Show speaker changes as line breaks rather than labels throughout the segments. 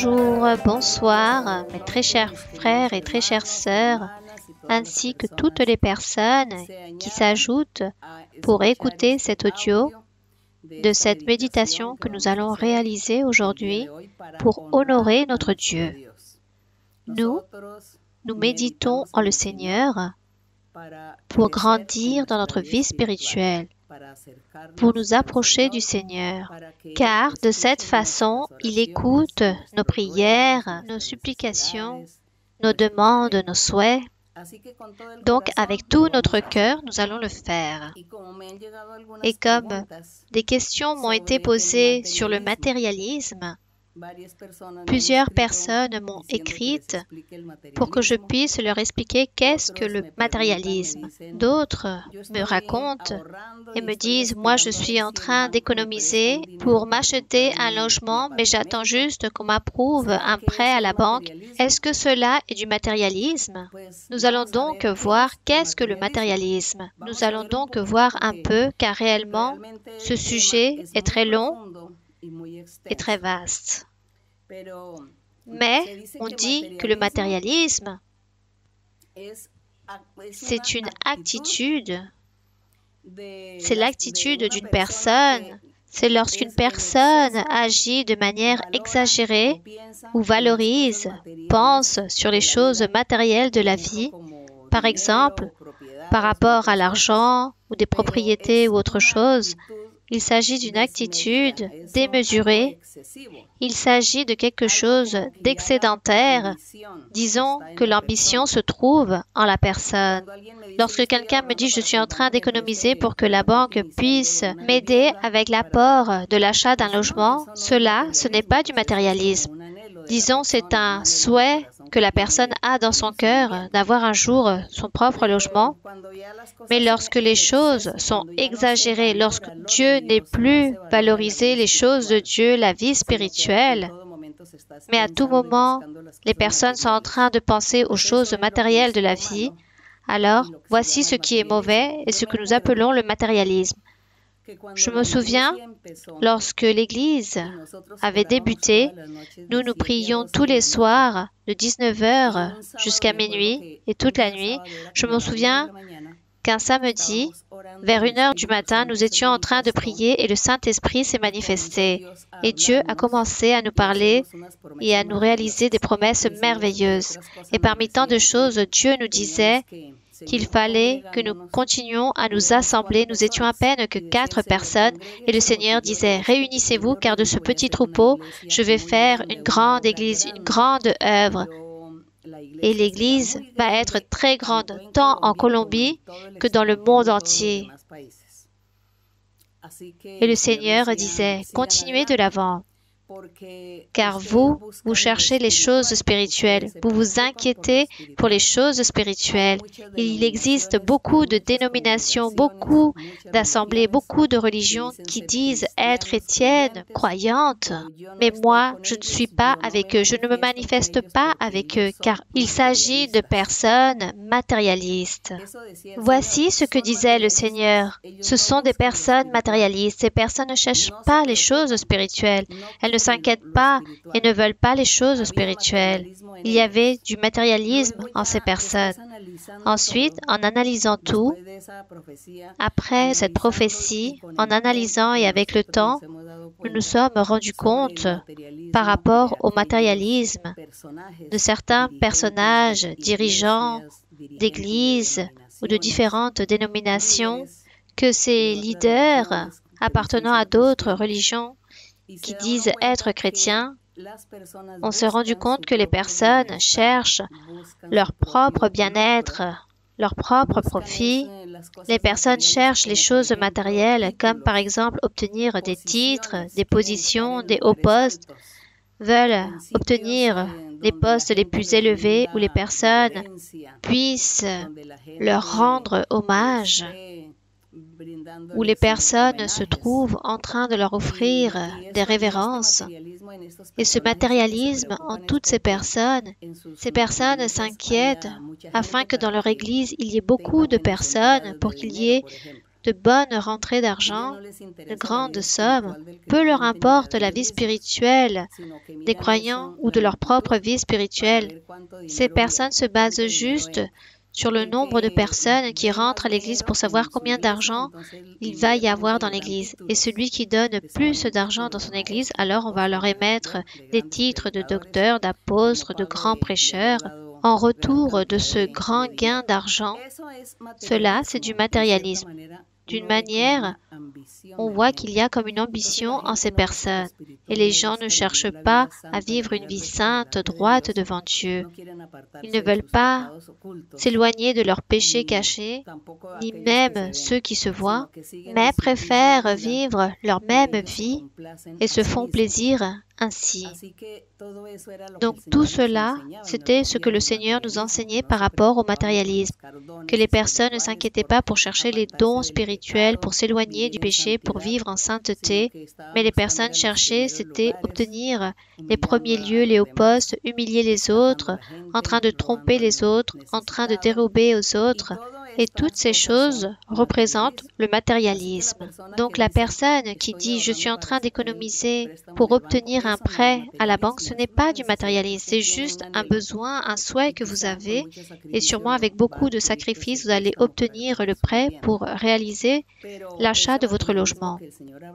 Bonjour, bonsoir, mes très chers frères et très chères sœurs, ainsi que toutes les personnes qui s'ajoutent pour écouter cet audio de cette méditation que nous allons réaliser aujourd'hui pour honorer notre Dieu. Nous, nous méditons en le Seigneur pour grandir dans notre vie spirituelle, pour nous approcher du Seigneur, car de cette façon, il écoute nos prières, nos supplications, nos demandes, nos souhaits. Donc, avec tout notre cœur, nous allons le faire. Et comme des questions m'ont été posées sur le matérialisme, Plusieurs personnes m'ont écrite pour que je puisse leur expliquer qu'est-ce que le matérialisme. D'autres me racontent et me disent, moi je suis en train d'économiser pour m'acheter un logement, mais j'attends juste qu'on m'approuve un prêt à la banque? Est-ce que cela est du matérialisme? Nous allons donc voir qu'est-ce que le matérialisme. Nous allons donc voir un peu, car réellement, ce sujet est très long et très vaste. Mais on dit que le matérialisme, c'est une attitude, c'est l'attitude d'une personne, c'est lorsqu'une personne agit de manière exagérée ou valorise, pense sur les choses matérielles de la vie, par exemple, par rapport à l'argent ou des propriétés ou autre chose, il s'agit d'une attitude démesurée. Il s'agit de quelque chose d'excédentaire. Disons que l'ambition se trouve en la personne. Lorsque quelqu'un me dit je suis en train d'économiser pour que la banque puisse m'aider avec l'apport de l'achat d'un logement, cela, ce n'est pas du matérialisme. Disons, c'est un souhait que la personne a dans son cœur d'avoir un jour son propre logement. Mais lorsque les choses sont exagérées, lorsque Dieu n'est plus valorisé, les choses de Dieu, la vie spirituelle, mais à tout moment, les personnes sont en train de penser aux choses matérielles de la vie, alors voici ce qui est mauvais et ce que nous appelons le matérialisme. Je me souviens, lorsque l'Église avait débuté, nous nous prions tous les soirs de 19h jusqu'à minuit et toute la nuit. Je me souviens qu'un samedi, vers une heure du matin, nous étions en train de prier et le Saint-Esprit s'est manifesté. Et Dieu a commencé à nous parler et à nous réaliser des promesses merveilleuses. Et parmi tant de choses, Dieu nous disait qu'il fallait que nous continuions à nous assembler. Nous étions à peine que quatre personnes et le Seigneur disait, réunissez-vous car de ce petit troupeau, je vais faire une grande église, une grande œuvre. Et l'église va être très grande, tant en Colombie que dans le monde entier. Et le Seigneur disait, continuez de l'avant car vous, vous cherchez les choses spirituelles, vous vous inquiétez pour les choses spirituelles. Il existe beaucoup de dénominations, beaucoup d'assemblées, beaucoup de religions qui disent être chrétiennes, croyantes, mais moi, je ne suis pas avec eux, je ne me manifeste pas avec eux, car il s'agit de personnes matérialistes. Voici ce que disait le Seigneur. Ce sont des personnes matérialistes. Ces personnes ne cherchent pas les choses spirituelles. Elles ne s'inquiètent pas et ne veulent pas les choses spirituelles. Il y avait du matérialisme en ces personnes. Ensuite, en analysant tout, après cette prophétie, en analysant et avec le temps, nous nous sommes rendus compte par rapport au matérialisme de certains personnages dirigeants d'églises ou de différentes dénominations que ces leaders appartenant à d'autres religions qui disent être chrétiens, on s'est rendu compte que les personnes cherchent leur propre bien-être, leur propre profit. Les personnes cherchent les choses matérielles comme par exemple obtenir des titres, des positions, des hauts postes, veulent obtenir les postes les plus élevés où les personnes puissent leur rendre hommage où les personnes se trouvent en train de leur offrir des révérences. Et ce matérialisme en toutes ces personnes, ces personnes s'inquiètent afin que dans leur Église, il y ait beaucoup de personnes pour qu'il y ait de bonnes rentrées d'argent, de grandes sommes, peu leur importe la vie spirituelle des croyants ou de leur propre vie spirituelle. Ces personnes se basent juste sur le nombre de personnes qui rentrent à l'Église pour savoir combien d'argent il va y avoir dans l'Église. Et celui qui donne plus d'argent dans son Église, alors on va leur émettre des titres de docteur, d'apôtre, de grand prêcheur, en retour de ce grand gain d'argent. Cela, c'est du matérialisme. D'une manière, on voit qu'il y a comme une ambition en ces personnes, et les gens ne cherchent pas à vivre une vie sainte, droite devant Dieu. Ils ne veulent pas s'éloigner de leurs péchés cachés, ni même ceux qui se voient, mais préfèrent vivre leur même vie et se font plaisir ainsi. Donc tout cela, c'était ce que le Seigneur nous enseignait par rapport au matérialisme, que les personnes ne s'inquiétaient pas pour chercher les dons spirituels, pour s'éloigner du péché, pour vivre en sainteté, mais les personnes cherchaient, c'était obtenir les premiers lieux, les hauts postes, humilier les autres, en train de tromper les autres, en train de dérober aux autres, et toutes ces choses représentent le matérialisme. Donc la personne qui dit je suis en train d'économiser pour obtenir un prêt à la banque, ce n'est pas du matérialisme, c'est juste un besoin, un souhait que vous avez et sûrement avec beaucoup de sacrifices, vous allez obtenir le prêt pour réaliser l'achat de votre logement.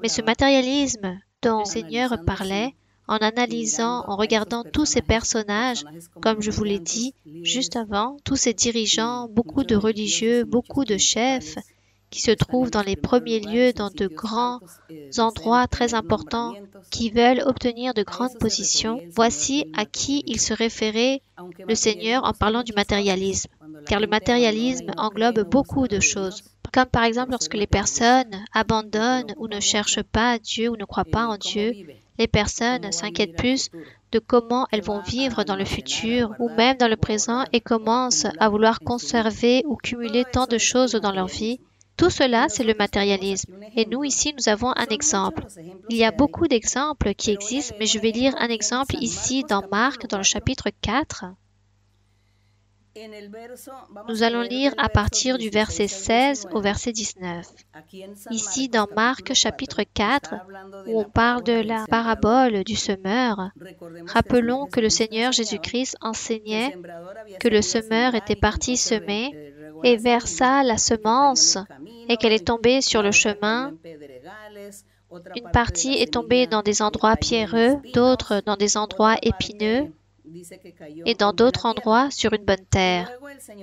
Mais ce matérialisme dont le Seigneur parlait, en analysant, en regardant tous ces personnages, comme je vous l'ai dit juste avant, tous ces dirigeants, beaucoup de religieux, beaucoup de chefs qui se trouvent dans les premiers lieux, dans de grands endroits très importants, qui veulent obtenir de grandes positions, voici à qui il se référait le Seigneur en parlant du matérialisme, car le matérialisme englobe beaucoup de choses comme par exemple lorsque les personnes abandonnent ou ne cherchent pas Dieu ou ne croient pas en Dieu, les personnes s'inquiètent plus de comment elles vont vivre dans le futur ou même dans le présent et commencent à vouloir conserver ou cumuler tant de choses dans leur vie. Tout cela, c'est le matérialisme. Et nous, ici, nous avons un exemple. Il y a beaucoup d'exemples qui existent, mais je vais lire un exemple ici dans Marc, dans le chapitre 4. Nous allons lire à partir du verset 16 au verset 19. Ici dans Marc chapitre 4, où on parle de la parabole du semeur, rappelons que le Seigneur Jésus-Christ enseignait que le semeur était parti semer et versa la semence et qu'elle est tombée sur le chemin. Une partie est tombée dans des endroits pierreux, d'autres dans des endroits épineux et dans d'autres endroits sur une bonne terre.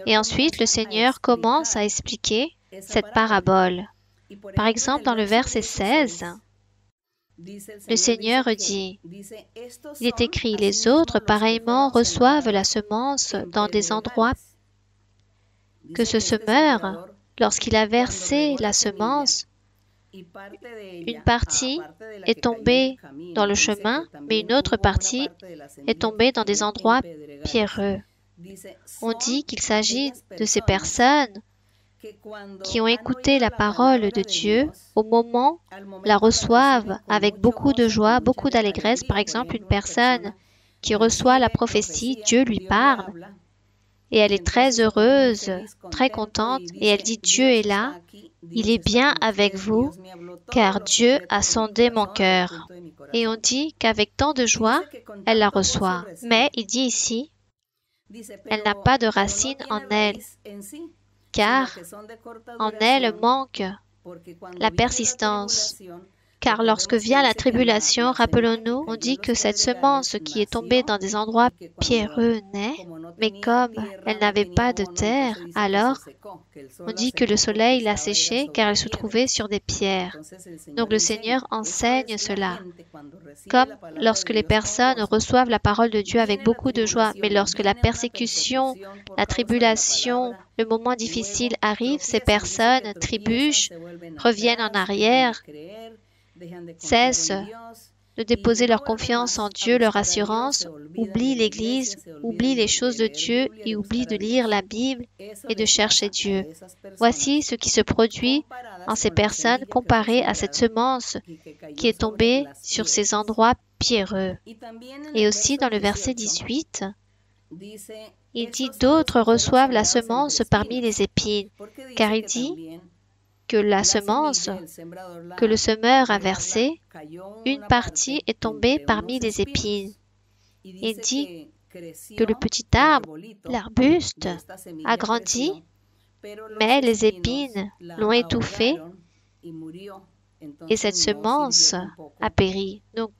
Et ensuite, le Seigneur commence à expliquer cette parabole. Par exemple, dans le verset 16, le Seigneur dit, il est écrit, les autres pareillement reçoivent la semence dans des endroits que ce semeur, lorsqu'il a versé la semence, une partie est tombée dans le chemin, mais une autre partie est tombée dans des endroits pierreux. On dit qu'il s'agit de ces personnes qui ont écouté la parole de Dieu au moment la reçoivent avec beaucoup de joie, beaucoup d'allégresse. Par exemple, une personne qui reçoit la prophétie, Dieu lui parle. et elle est très heureuse, très contente. Et elle dit Dieu est là il est bien avec vous, car Dieu a sondé mon cœur. Et on dit qu'avec tant de joie, elle la reçoit. Mais il dit ici, elle n'a pas de racine en elle, car en elle manque la persistance. Car lorsque vient la tribulation, rappelons-nous, on dit que cette semence qui est tombée dans des endroits pierreux naît, mais comme elle n'avait pas de terre, alors on dit que le soleil l'a séchée car elle se trouvait sur des pierres. Donc le Seigneur enseigne cela. Comme lorsque les personnes reçoivent la parole de Dieu avec beaucoup de joie, mais lorsque la persécution, la tribulation, le moment difficile arrive, ces personnes trébuchent, reviennent en arrière, cessent de déposer leur confiance en Dieu, leur assurance, oublient l'Église, oublient les choses de Dieu et oublient de lire la Bible et de chercher Dieu. Voici ce qui se produit en ces personnes comparé à cette semence qui est tombée sur ces endroits pierreux. Et aussi dans le verset 18, il dit d'autres reçoivent la semence parmi les épines, car il dit que la semence que le semeur a versée, une partie est tombée parmi les épines. Et dit que le petit arbre, l'arbuste, a grandi, mais les épines l'ont étouffé et cette semence a péri. Donc,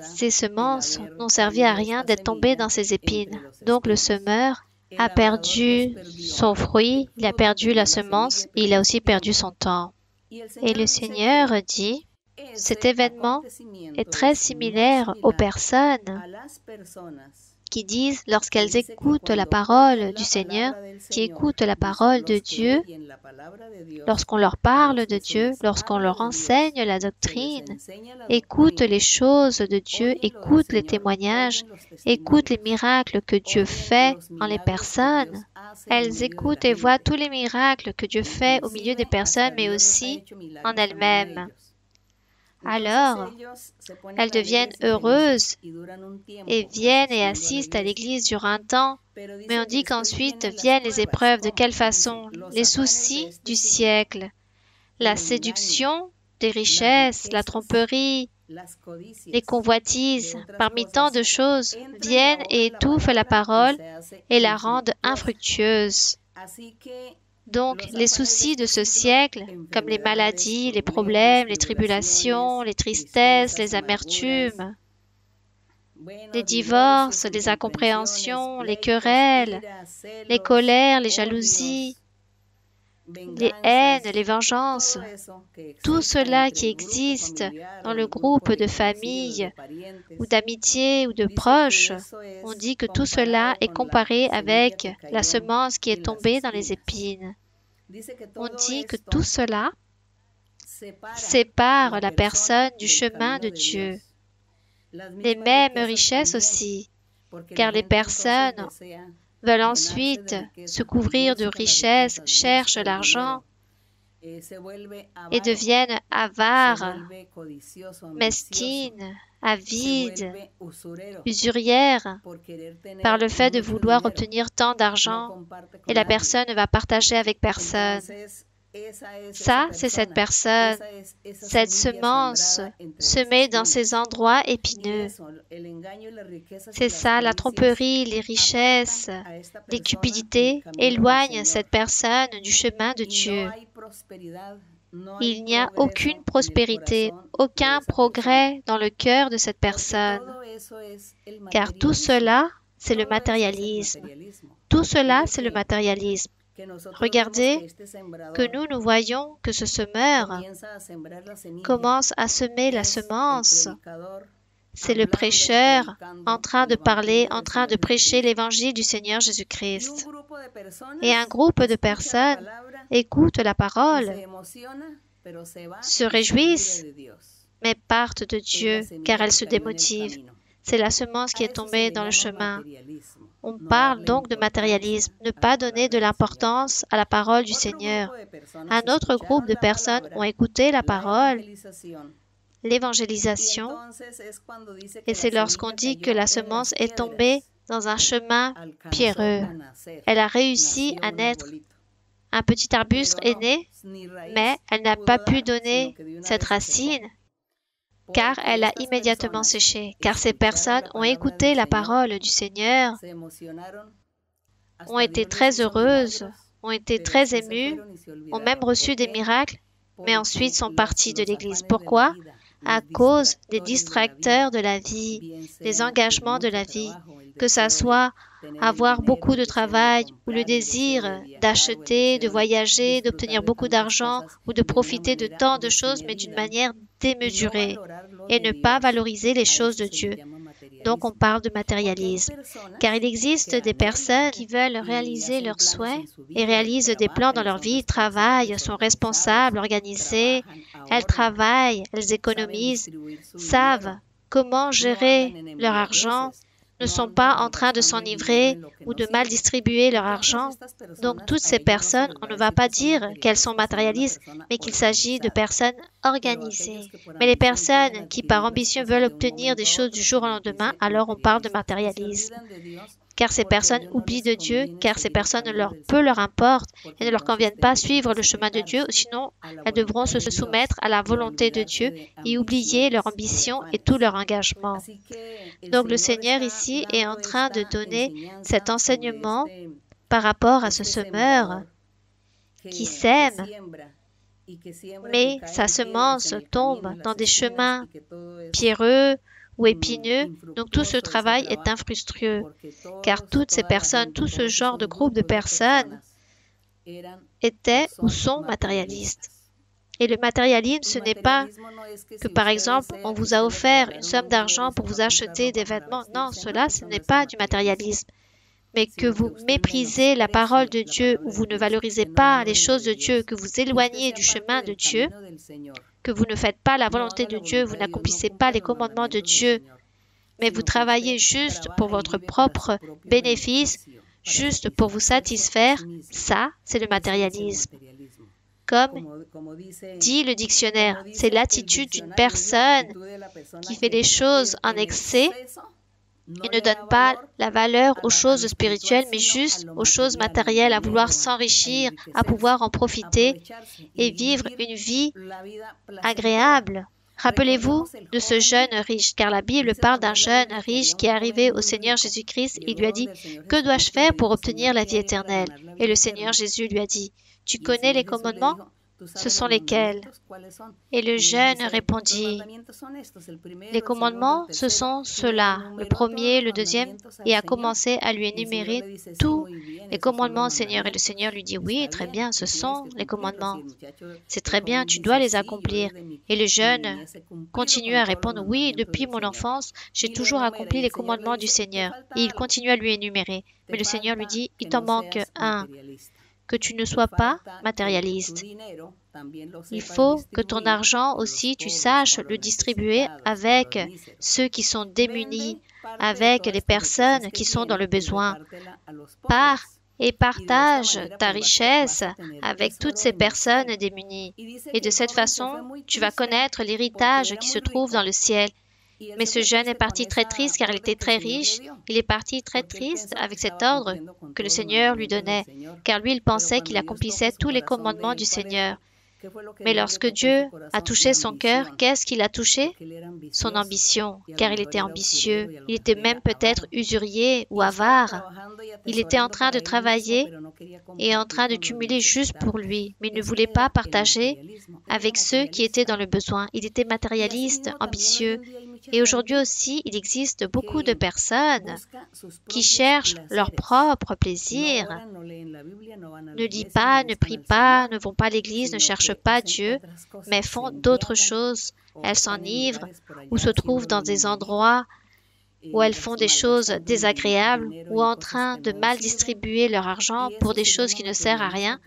ces semences n'ont servi à rien d'être tombées dans ces épines. Donc, le semeur a perdu son fruit, il a perdu la semence, il a aussi perdu son temps. Et le Seigneur dit, cet événement est très similaire aux personnes qui disent lorsqu'elles écoutent la parole du Seigneur, qui écoutent la parole de Dieu, lorsqu'on leur parle de Dieu, lorsqu'on leur enseigne la doctrine, écoutent les choses de Dieu, écoutent les témoignages, écoutent les miracles que Dieu fait en les personnes. Elles écoutent et voient tous les miracles que Dieu fait au milieu des personnes, mais aussi en elles-mêmes alors elles deviennent heureuses et viennent et assistent à l'Église durant un temps, mais on dit qu'ensuite viennent les épreuves. De quelle façon? Les soucis du siècle, la séduction des richesses, la tromperie, les convoitises, parmi tant de choses, viennent et étouffent la parole et la rendent infructueuse. Donc, les soucis de ce siècle, comme les maladies, les problèmes, les tribulations, les tristesses, les amertumes, les divorces, les incompréhensions, les querelles, les colères, les jalousies, les haines, les vengeances, tout cela qui existe dans le groupe de famille ou d'amitié ou de proches, on dit que tout cela est comparé avec la semence qui est tombée dans les épines. On dit que tout cela sépare la personne du chemin de Dieu. Les mêmes richesses aussi, car les personnes veulent ensuite se couvrir de richesses, cherchent l'argent et deviennent avares, mesquines, avides, usurières, par le fait de vouloir obtenir tant d'argent et la personne ne va partager avec personne. Ça, c'est cette personne, cette semence semée dans ces endroits épineux. C'est ça, la tromperie, les richesses, les cupidités éloignent cette personne du chemin de Dieu. Il n'y a aucune prospérité, aucun progrès dans le cœur de cette personne, car tout cela, c'est le matérialisme. Tout cela, c'est le matérialisme. Regardez que nous, nous voyons que ce semeur commence à semer la semence. C'est le prêcheur en train de parler, en train de prêcher l'évangile du Seigneur Jésus-Christ. Et un groupe de personnes écoutent la parole, se réjouissent, mais partent de Dieu car elles se démotivent. C'est la semence qui est tombée dans le chemin. On parle donc de matérialisme, ne pas donner de l'importance à la parole du Seigneur. Un autre groupe de personnes ont écouté la parole, l'évangélisation, et c'est lorsqu'on dit que la semence est tombée dans un chemin pierreux. Elle a réussi à naître. Un petit arbuste est né, mais elle n'a pas pu donner cette racine car elle a immédiatement séché, car ces personnes ont écouté la parole du Seigneur, ont été très heureuses, ont été très émues, ont même reçu des miracles, mais ensuite sont parties de l'Église. Pourquoi? À cause des distracteurs de la vie, des engagements de la vie, que ça soit avoir beaucoup de travail ou le désir d'acheter, de voyager, d'obtenir beaucoup d'argent ou de profiter de tant de choses, mais d'une manière démesurée et ne pas valoriser les choses de Dieu. Donc on parle de matérialisme, car il existe des personnes qui veulent réaliser leurs souhaits et réalisent des plans dans leur vie, travaillent, sont responsables, organisées, elles travaillent, elles économisent, savent comment gérer leur argent, ne sont pas en train de s'enivrer ou de mal distribuer leur argent. Donc toutes ces personnes, on ne va pas dire qu'elles sont matérialistes, mais qu'il s'agit de personnes organisées. Mais les personnes qui par ambition veulent obtenir des choses du jour au lendemain, alors on parle de matérialisme. Car ces personnes oublient de Dieu, car ces personnes leur, peu leur importent et ne leur conviennent pas suivre le chemin de Dieu, sinon elles devront se soumettre à la volonté de Dieu et oublier leur ambition et tout leur engagement. Donc le Seigneur ici est en train de donner cet enseignement par rapport à ce semeur qui sème, mais sa semence tombe dans des chemins pierreux, ou épineux, donc tout ce travail est infructueux, car toutes ces personnes, tout ce genre de groupe de personnes étaient ou sont matérialistes. Et le matérialisme, ce n'est pas que, par exemple, on vous a offert une somme d'argent pour vous acheter des vêtements. Non, cela, ce n'est pas du matérialisme. Mais que vous méprisez la parole de Dieu ou vous ne valorisez pas les choses de Dieu, que vous éloignez du chemin de Dieu, que vous ne faites pas la volonté de Dieu, vous n'accomplissez pas les commandements de Dieu, mais vous travaillez juste pour votre propre bénéfice, juste pour vous satisfaire, ça, c'est le matérialisme. Comme dit le dictionnaire, c'est l'attitude d'une personne qui fait les choses en excès il ne donne pas la valeur aux choses spirituelles, mais juste aux choses matérielles, à vouloir s'enrichir, à pouvoir en profiter et vivre une vie agréable. Rappelez-vous de ce jeune riche, car la Bible parle d'un jeune riche qui est arrivé au Seigneur Jésus-Christ. Et lui a dit, Que dois-je faire pour obtenir la vie éternelle? Et le Seigneur Jésus lui a dit, Tu connais les commandements? Ce sont lesquels? Et le jeune répondit, Les commandements, ce sont ceux-là, le premier, le deuxième, et a commencé à lui énumérer tous les commandements, Seigneur. Et le Seigneur lui dit, Oui, très bien, ce sont les commandements. C'est très bien, tu dois les accomplir. Et le jeune continue à répondre, Oui, depuis mon enfance, j'ai toujours accompli les commandements du Seigneur. Et il continue à lui énumérer. Mais le Seigneur lui dit, Il t'en manque un que tu ne sois pas matérialiste. Il faut que ton argent aussi, tu saches le distribuer avec ceux qui sont démunis, avec les personnes qui sont dans le besoin. Pars et partage ta richesse avec toutes ces personnes démunies. Et de cette façon, tu vas connaître l'héritage qui se trouve dans le ciel mais ce jeune est parti très triste car il était très riche. Il est parti très triste avec cet ordre que le Seigneur lui donnait, car lui il pensait qu'il accomplissait tous les commandements du Seigneur. Mais lorsque Dieu a touché son cœur, qu'est-ce qu'il a touché? Son ambition, car il était ambitieux. Il était même peut-être usurier ou avare. Il était en train de travailler et en train de cumuler juste pour lui, mais il ne voulait pas partager avec ceux qui étaient dans le besoin. Il était matérialiste, ambitieux. Et aujourd'hui aussi, il existe beaucoup de personnes qui cherchent leur propre plaisir, ne lisent pas, ne prient pas, ne vont pas à l'église, ne cherchent pas Dieu, mais font d'autres choses. Elles s'enivrent ou se trouvent dans des endroits où elles font des choses désagréables ou en train de mal distribuer leur argent pour des choses qui ne servent à rien.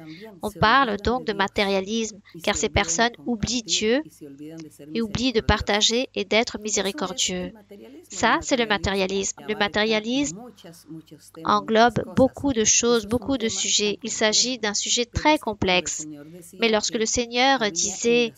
On parle donc de matérialisme, car ces personnes oublient Dieu et oublient de partager et d'être miséricordieux. Ça, c'est le matérialisme. Le matérialisme englobe beaucoup de choses, beaucoup de sujets. Il s'agit d'un sujet très complexe. Mais lorsque le Seigneur disait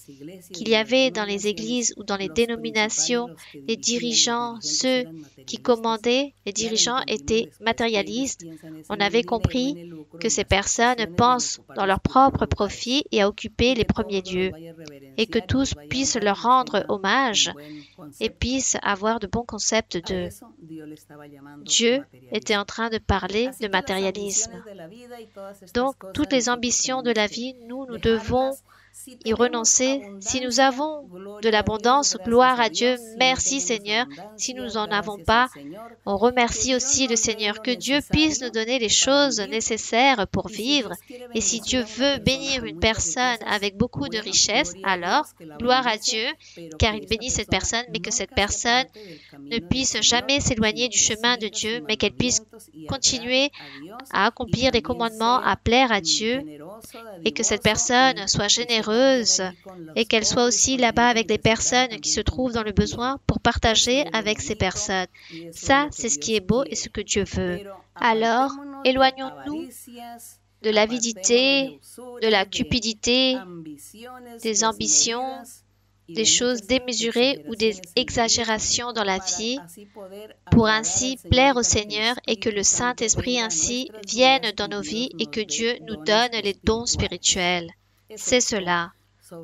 qu'il y avait dans les églises ou dans les dénominations les dirigeants, ceux qui commandaient, les dirigeants étaient matérialistes. On avait compris que ces personnes pensent dans leur propre profit et à occuper les premiers lieux, et que tous puissent leur rendre hommage et puissent avoir de bons concepts de Dieu était en train de parler de matérialisme. Donc, toutes les ambitions de la vie, nous, nous devons y renoncer. Si nous avons de l'abondance, gloire à Dieu. Merci Seigneur. Si nous n'en avons pas, on remercie aussi le Seigneur. Que Dieu puisse nous donner les choses nécessaires pour vivre. Et si Dieu veut bénir une personne avec beaucoup de richesses, alors gloire à Dieu, car il bénit cette personne, mais que cette personne ne puisse jamais s'éloigner du chemin de Dieu, mais qu'elle puisse continuer à accomplir les commandements, à plaire à Dieu, et que cette personne soit généreuse et qu'elle soit aussi là-bas avec des personnes qui se trouvent dans le besoin pour partager avec ces personnes. Ça, c'est ce qui est beau et ce que Dieu veut. Alors, éloignons-nous de l'avidité, de la cupidité, des ambitions des choses démesurées ou des exagérations dans la vie pour ainsi plaire au Seigneur et que le Saint-Esprit ainsi vienne dans nos vies et que Dieu nous donne les dons spirituels. C'est cela.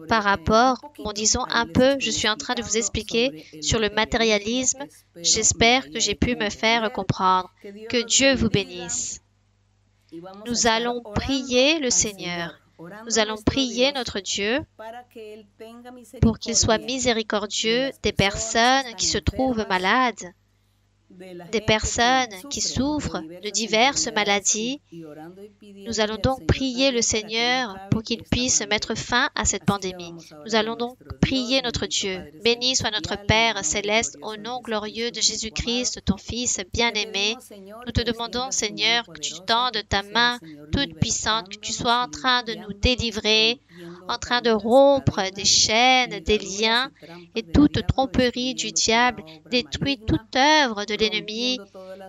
Par rapport, disons un peu, je suis en train de vous expliquer sur le matérialisme. J'espère que j'ai pu me faire comprendre. Que Dieu vous bénisse. Nous allons prier le Seigneur. Nous allons prier notre Dieu pour qu'il soit miséricordieux des personnes qui se trouvent malades des personnes qui souffrent de diverses maladies. Nous allons donc prier le Seigneur pour qu'il puisse mettre fin à cette pandémie. Nous allons donc prier notre Dieu. Béni soit notre Père céleste au nom glorieux de Jésus-Christ, ton Fils bien-aimé. Nous te demandons, Seigneur, que tu tendes ta main toute puissante, que tu sois en train de nous délivrer, en train de rompre des chaînes, des liens et toute tromperie du diable, détruit toute œuvre de l'ennemi,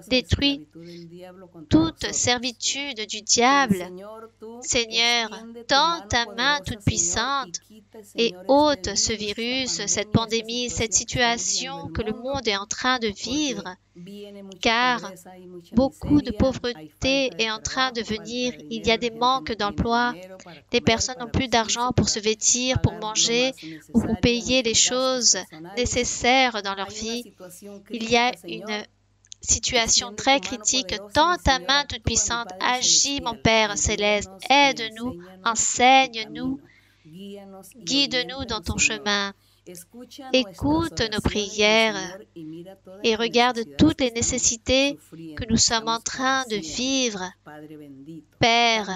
détruit toute servitude du diable. Seigneur, tends ta main toute puissante et ôte ce virus, cette pandémie, cette situation que le monde est en train de vivre car beaucoup de pauvreté est en train de venir. Il y a des manques d'emploi. Des personnes n'ont plus d'argent pour se vêtir, pour manger ou pour payer les choses nécessaires dans leur vie. Il y a une situation très critique. Tends ta main toute puissante. Agis, mon Père céleste. Aide-nous, enseigne-nous, guide-nous dans ton chemin. Écoute nos prières et regarde toutes les nécessités que nous sommes en train de vivre. Père,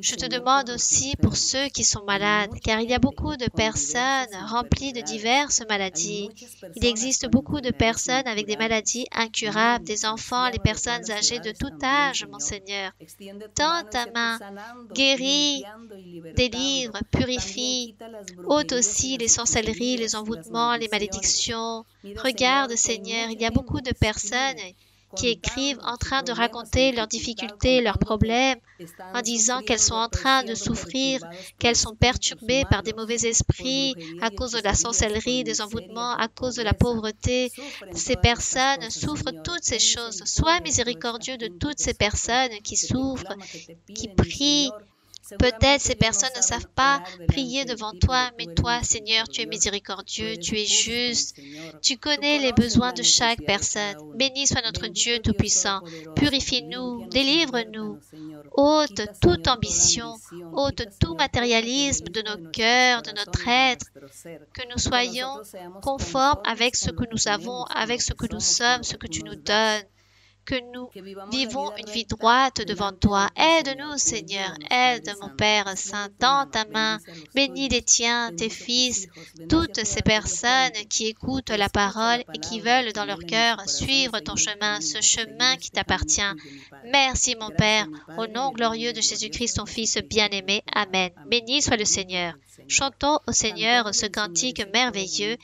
je te demande aussi pour ceux qui sont malades, car il y a beaucoup de personnes remplies de diverses maladies. Il existe beaucoup de personnes avec des maladies incurables, des enfants, les personnes âgées de tout âge, mon Seigneur. Tends ta main, guéris, délivre, purifie, ôte aussi les sorcelleries les envoûtements, les malédictions. Regarde, Seigneur, il y a beaucoup de personnes qui écrivent en train de raconter leurs difficultés, leurs problèmes, en disant qu'elles sont en train de souffrir, qu'elles sont perturbées par des mauvais esprits à cause de la sorcellerie, des envoûtements, à cause de la pauvreté. Ces personnes souffrent toutes ces choses. Sois miséricordieux de toutes ces personnes qui souffrent, qui prient, Peut-être ces personnes ne savent pas prier devant toi, mais toi, Seigneur, tu es miséricordieux, tu es juste, tu connais les besoins de chaque personne. Béni soit notre Dieu Tout-Puissant. Purifie-nous, délivre-nous, ôte toute ambition, ôte tout matérialisme de nos cœurs, de notre être, que nous soyons conformes avec ce que nous avons, avec ce que nous sommes, ce que tu nous donnes que nous vivons une vie droite devant toi. Aide-nous, Seigneur. Aide, mon Père Saint, dans ta main. Bénis les tiens, tes fils, toutes ces personnes qui écoutent la parole et qui veulent dans leur cœur suivre ton chemin, ce chemin qui t'appartient. Merci, mon Père, au nom glorieux de Jésus-Christ, ton Fils bien-aimé. Amen. Béni soit le Seigneur. Chantons au Seigneur ce cantique merveilleux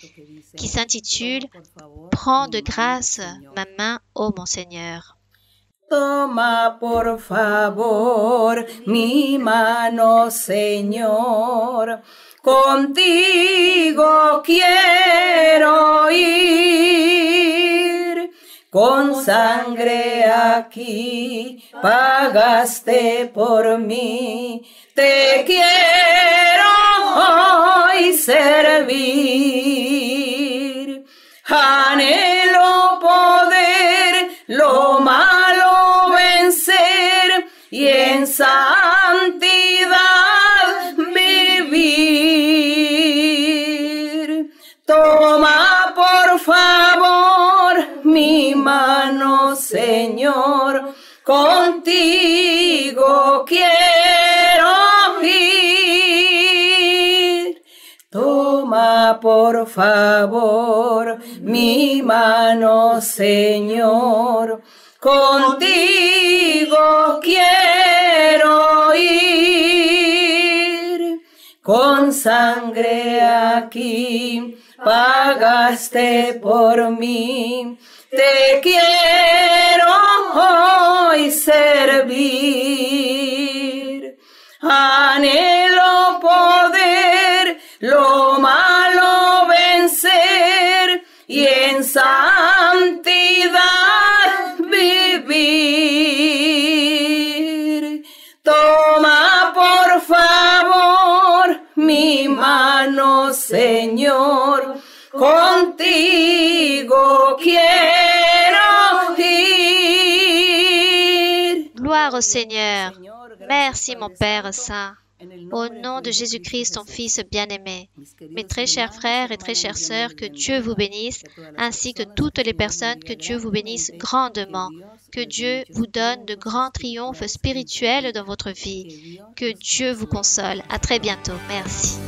qui s'intitule Prends de grâce ma main, ô mon.
Toma por favor mi mano, Señor. Contigo quiero ir. Con sangre aquí pagaste por mí. Te quiero hoy servir. Anhelo poder lo malo vencer y en santidad vivir. Toma por favor mi mano, Señor, contigo por favor mi mano, Señor, contigo quiero ir. Con sangre aquí pagaste por mí. Te quiero hoy servir. Anhelo
Seigneur. Merci mon Père Saint. Au nom de Jésus-Christ, ton Fils bien-aimé, mes très chers frères et très chères sœurs, que Dieu vous bénisse, ainsi que toutes les personnes, que Dieu vous bénisse grandement, que Dieu vous donne de grands triomphes spirituels dans votre vie, que Dieu vous console. À très bientôt. Merci.